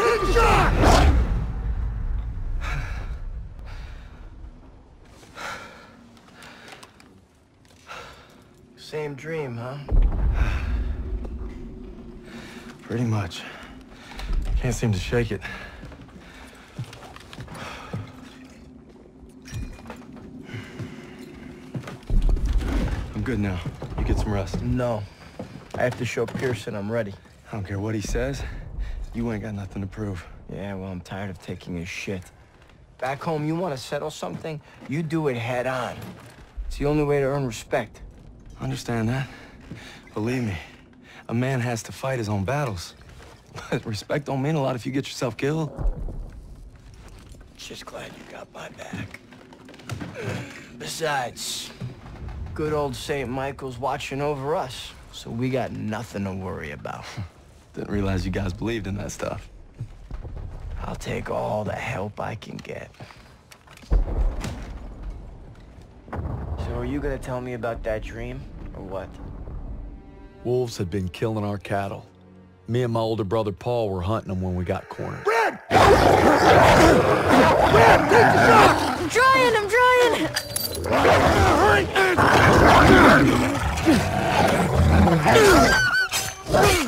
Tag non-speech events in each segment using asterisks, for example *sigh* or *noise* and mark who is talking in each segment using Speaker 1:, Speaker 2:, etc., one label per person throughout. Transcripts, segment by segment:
Speaker 1: a shot!
Speaker 2: Same dream, huh?
Speaker 3: Pretty much. Can't seem to shake it. I'm good now. You get some rest.
Speaker 2: No. I have to show Pierson I'm ready.
Speaker 3: I don't care what he says. You ain't got nothing to prove.
Speaker 2: Yeah, well, I'm tired of taking his shit. Back home, you want to settle something, you do it head on. It's the only way to earn respect.
Speaker 3: Understand that. Believe me, a man has to fight his own battles. *laughs* But respect don't mean a lot if you get yourself killed.
Speaker 2: Just glad you got my back. Besides, good old St. Michael's watching over us, so we got nothing to worry about. *laughs*
Speaker 3: Didn't realize you guys believed in that stuff.
Speaker 2: I'll take all the help I can get. So are you gonna tell me about that dream, or what?
Speaker 4: Wolves had been killing our cattle. Me and my older brother Paul were hunting them when we got cornered.
Speaker 1: Brad! Brad, take the shot!
Speaker 5: I'm trying, I'm trying!
Speaker 1: You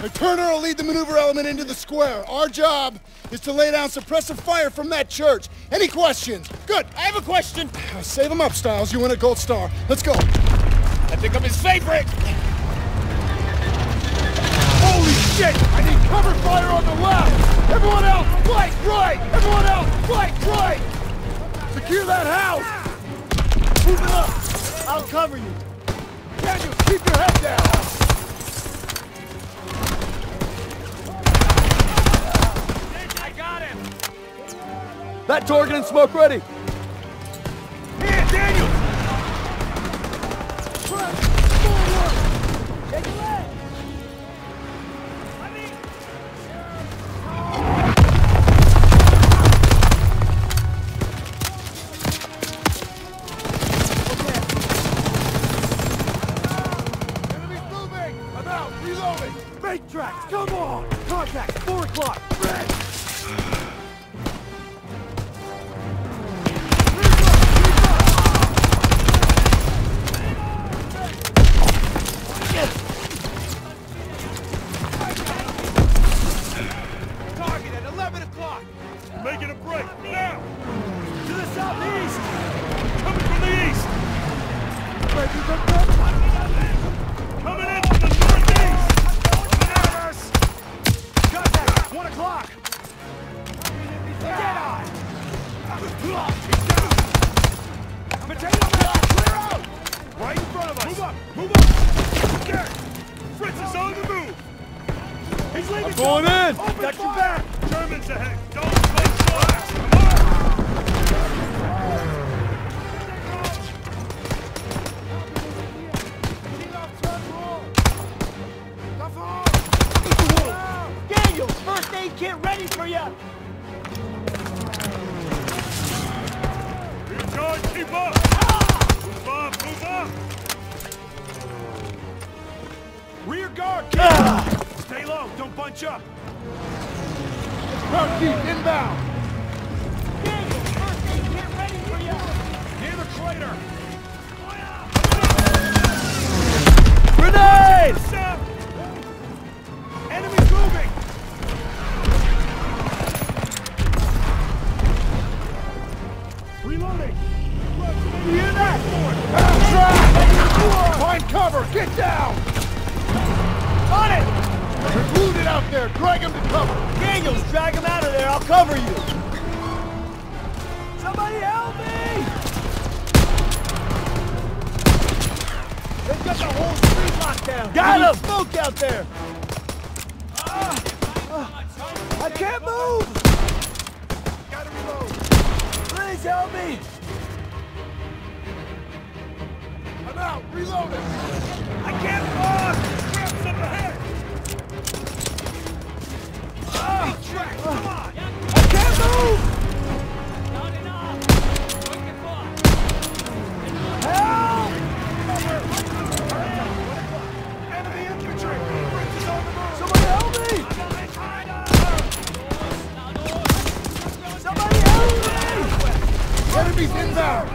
Speaker 6: Now, Turner will lead the maneuver element into the square. Our job is to lay down suppressive fire from that church. Any questions? Good, I have a question. *sighs* Save them up, Stiles. You win a gold star. Let's go. I think I'm his favorite. Holy shit! I need cover fire on the left! Everyone else, flank right! Everyone else, flank right! Secure that house! Move it up! I'll cover you.
Speaker 4: That target and smoke ready!
Speaker 1: He's leaving!
Speaker 4: going in!
Speaker 1: Open Got your back! Germans ahead! Don't close fire! Come on!
Speaker 2: Daniel, first aid kit ready for you!
Speaker 1: You're keep up! Move up, move up! Rear guard, keep Stay low, don't bunch up!
Speaker 6: Route Chief, inbound!
Speaker 7: I can't move!
Speaker 8: Gotta reload.
Speaker 7: Please help me!
Speaker 8: I'm out. Reloading. I can't walk. Grabs up ahead. Ah, track. Come on.
Speaker 7: I can't move!
Speaker 6: Enemies inbound.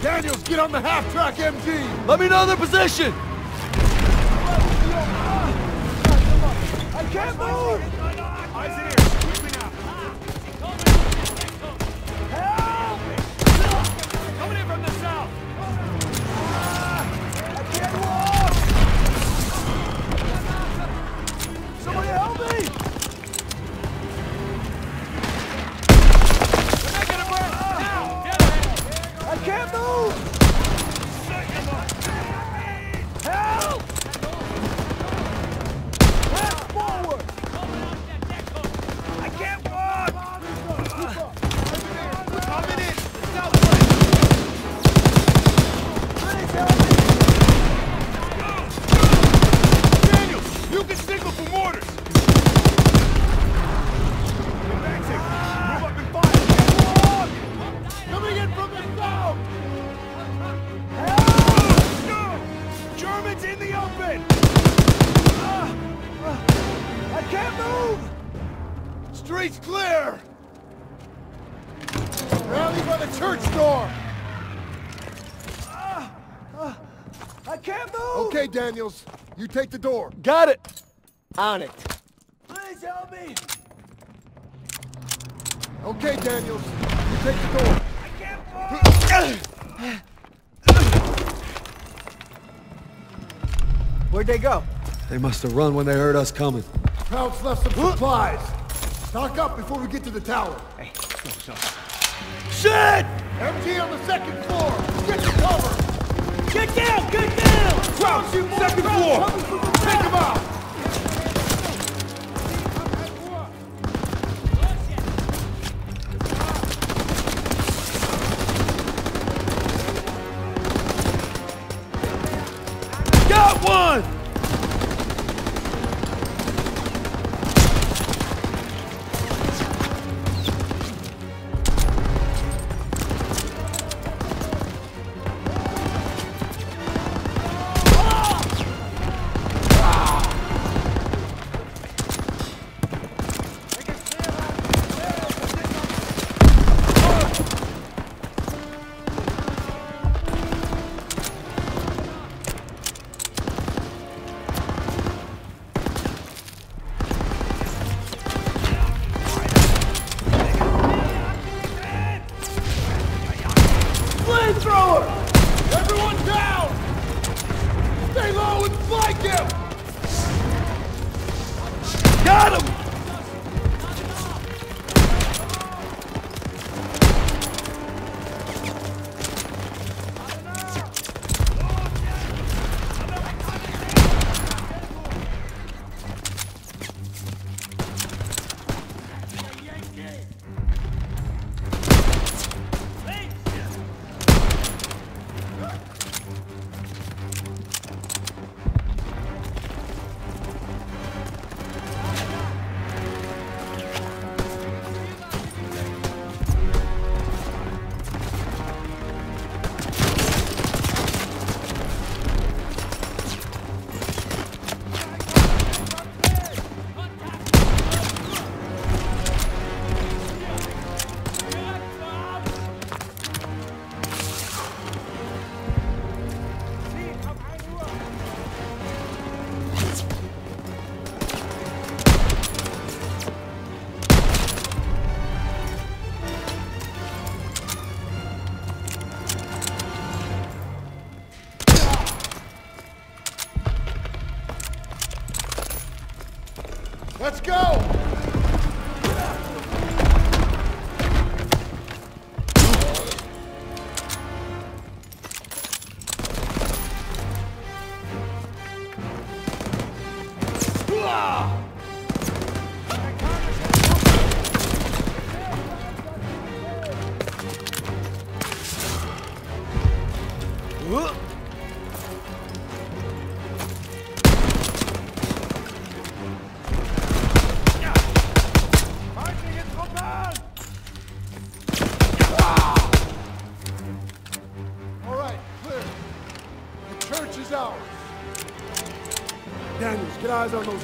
Speaker 6: Daniels, get on the half-track MG.
Speaker 7: Let me know their position! I can't move!
Speaker 8: Eyes and ears.
Speaker 7: Can't move!
Speaker 8: Daniels, you
Speaker 6: take the door.
Speaker 7: Got it!
Speaker 6: On it.
Speaker 7: Please help me!
Speaker 6: Okay, Daniels, you take the door. I can't fall!
Speaker 2: Where'd they go?
Speaker 4: They must have run when they heard us coming.
Speaker 6: Krauts left some supplies. Stock up before we get to the tower.
Speaker 2: Hey, go, go.
Speaker 7: Shit!
Speaker 6: MG on the second floor. Get to cover.
Speaker 7: Get down! Get down!
Speaker 6: Shoot second floor. Take him out.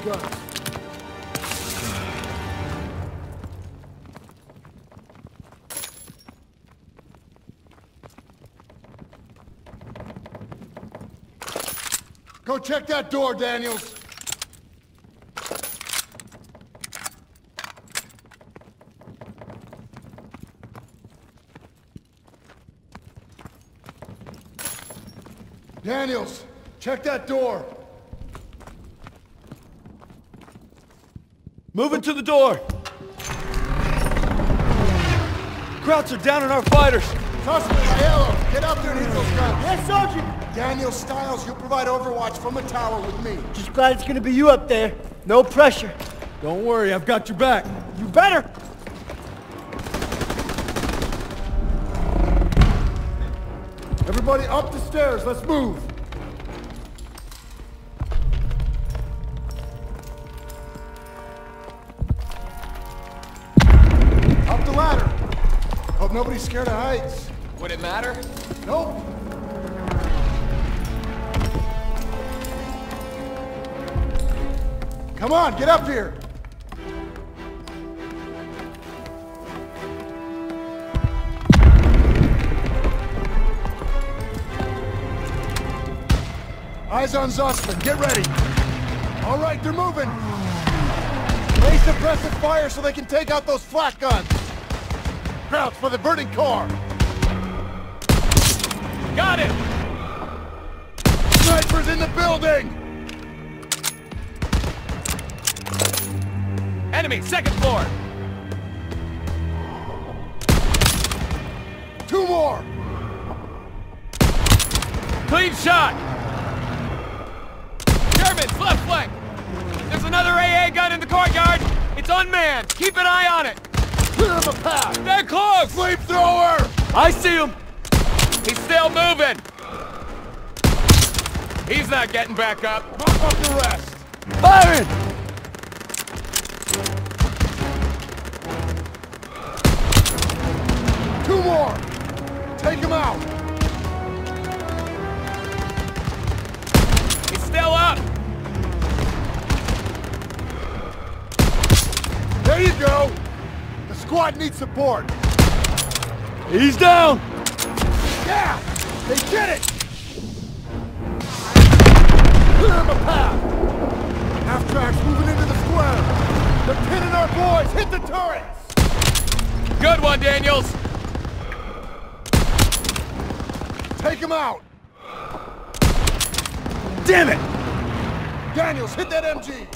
Speaker 6: Go check that door, Daniels. Daniels, check that door.
Speaker 4: Moving to the door. Krauts are down on our fighters.
Speaker 6: Zussman, Aiello, get up there and hit those guns. Yes, Sergeant. Daniel Stiles, you'll provide overwatch from the tower with me.
Speaker 9: Just glad it's gonna be you up there. No pressure.
Speaker 10: Don't worry, I've got your back.
Speaker 9: You better.
Speaker 6: Everybody up the stairs, let's move. Nobody's scared of heights.
Speaker 2: Would it matter?
Speaker 6: Nope. Come on, get up here. Eyes on Zussman, get ready. All right, they're moving. Lay suppressive fire so they can take out those flak guns. Crouch for the burning car.
Speaker 1: Got him!
Speaker 6: Snipers in the building!
Speaker 1: Enemy, second floor!
Speaker 6: Two more!
Speaker 1: Clean shot! Germans, left flank! There's another AA gun in the courtyard! It's unmanned! Keep an eye on it!
Speaker 6: Clear them a path!
Speaker 1: They're close!
Speaker 6: Flamethrower!
Speaker 1: I see him! He's still moving! He's not getting back up!
Speaker 6: Knock off the rest!
Speaker 4: Firing!
Speaker 6: Two more! Take him out! Squad needs support!
Speaker 4: He's down!
Speaker 6: Yeah! They did it! Clear him a path! Half tracks moving into the square! They're pinning our boys! Hit the turrets!
Speaker 1: Good one, Daniels!
Speaker 6: Take him out!
Speaker 4: Damn it!
Speaker 6: Daniels, hit that MG!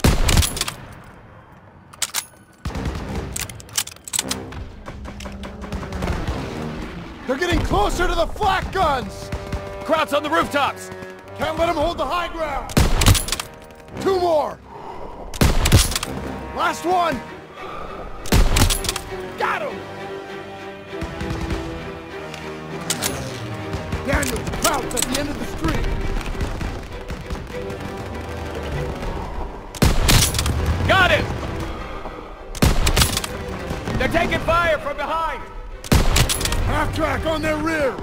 Speaker 6: They're getting closer to the flak guns!
Speaker 1: Krauts on the rooftops!
Speaker 6: Can't let them hold the high ground! Two more! Last one! Got him! Daniel, Krauts at the end of the street!
Speaker 1: Got him! They're taking fire from behind!
Speaker 6: Half track on their rear!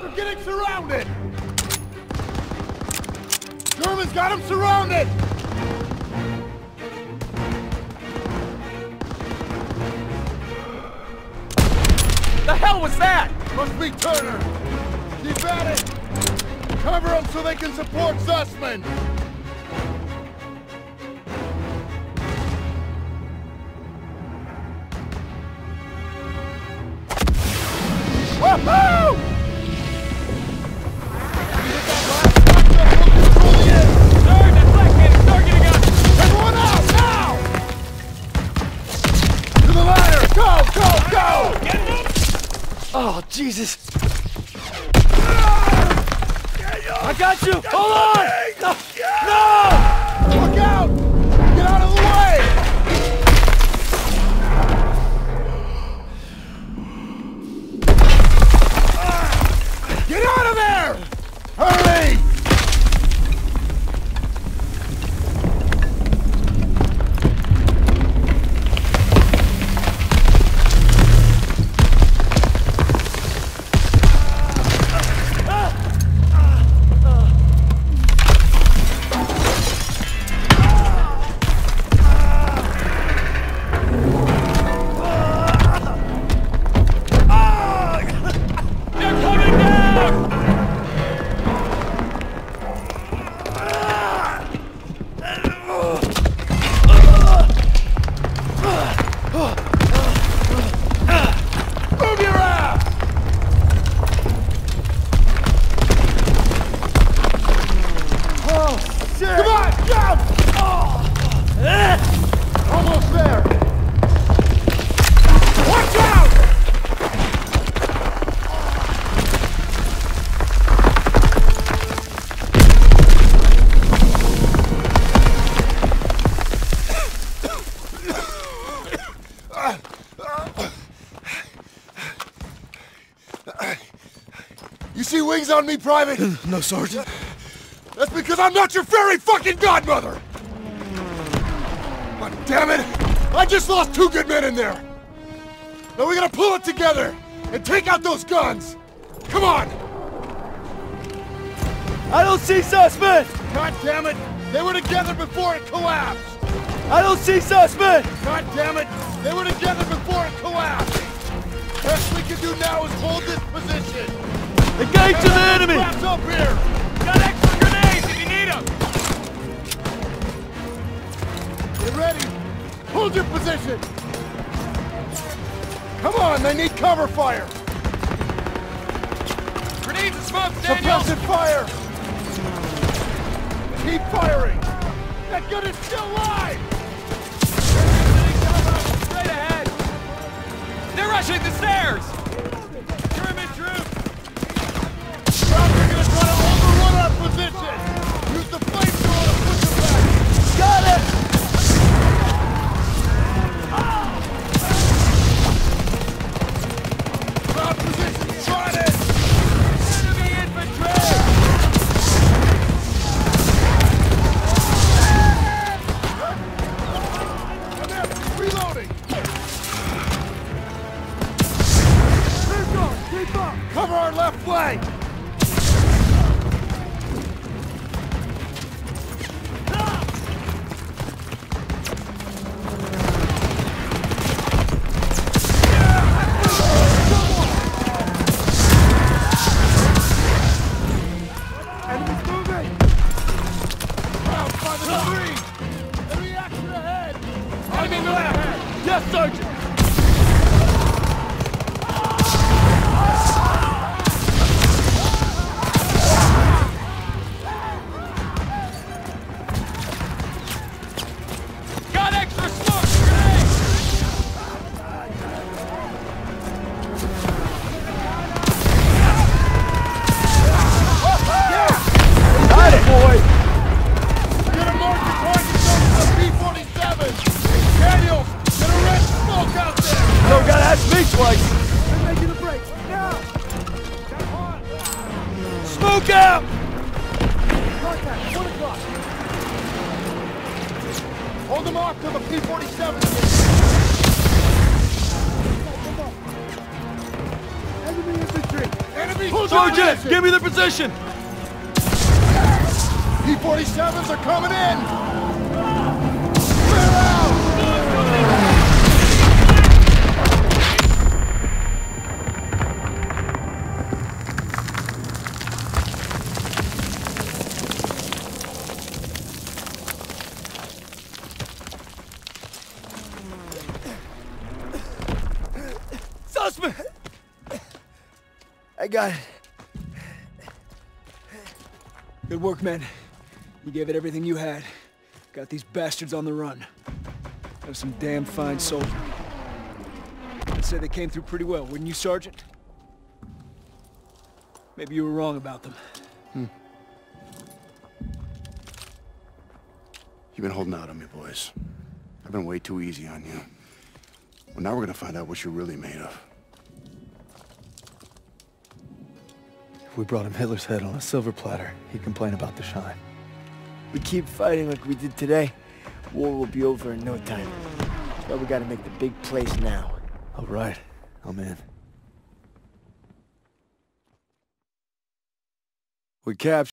Speaker 6: They're getting surrounded! Germans got them surrounded!
Speaker 1: The hell was that?
Speaker 6: Must be Turner! Keep at it! Cover them so they can support Zussman!
Speaker 4: Jesus! I got you! Hold on! No!
Speaker 6: Almost there! Watch out! You see wings on me, Private? *clears throat*
Speaker 10: No, Sergeant.
Speaker 6: That's because I'm not your fairy fucking godmother! God damn it! I just lost two good men in there! Now we gotta pull it together and take out those guns! Come on!
Speaker 9: I don't see suspect!
Speaker 6: God damn it! They were together before it collapsed!
Speaker 9: I don't see suspect!
Speaker 6: God damn it! They were together before it collapsed! Best we can do now is hold this position!
Speaker 9: Engage to the enemy!
Speaker 6: Wraps up here!
Speaker 1: Got extra grenades if you need them!
Speaker 6: Get ready! Hold your position! Come on, they need cover fire!
Speaker 1: Grenades and smoke, Daniel!
Speaker 6: Suppressive fire! Keep firing! That gun is still live!
Speaker 1: Straight ahead! They're rushing the stairs!
Speaker 6: Cover our left flank!
Speaker 9: Position!
Speaker 6: P-47s are coming in! Clear out!
Speaker 9: Suspect! I got it.
Speaker 7: Good work, men. You gave it everything you had. Got these bastards on the run. Was some damn fine soldier. I'd say they came through pretty well, wouldn't you, Sergeant? Maybe you were wrong about them. Hmm.
Speaker 11: You've been holding out on me, boys. I've been way too easy on you. Well, now we're gonna find out what you're really made of.
Speaker 4: We brought him Hitler's head on a silver platter, he'd complain about the shine.
Speaker 9: We keep fighting like we did today, war will be over in no time. Why we gotta make the big plays now.
Speaker 4: All right, I'm in. We captured